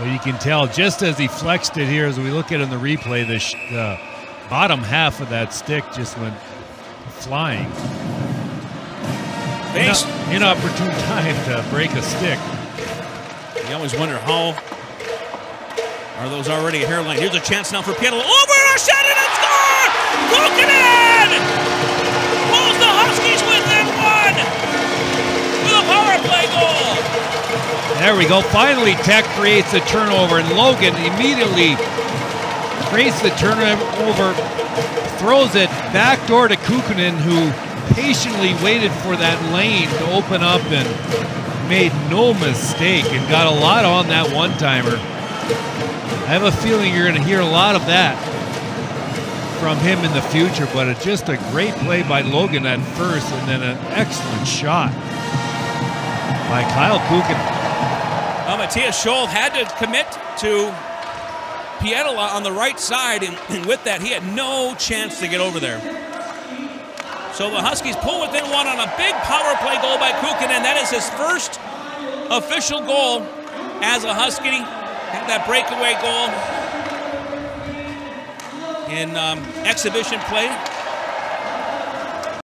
But you can tell just as he flexed it here, as we look at it in the replay, the, sh- the bottom half of that stick just went flying. Ino- Inopportune time to break a stick. You always wonder how are those already a hairline. Here's a chance now for Pietro. Over a shot and a score! There we go. Finally, Tech creates a turnover, and Logan immediately creates the turnover, throws it back door to Kukkonen, who patiently waited for that lane to open up and made no mistake and got a lot on that one timer. I have a feeling you're going to hear a lot of that from him in the future, but it's just a great play by Logan at first and then an excellent shot by Kyle Kukkonen. Well, Mattias Sholl had to commit to Pietila on the right side, and, and with that, he had no chance to get over there. So the Huskies pull within one on a big power play goal by Kukin, and That is his first official goal as a Husky. Had that breakaway goal in um, exhibition play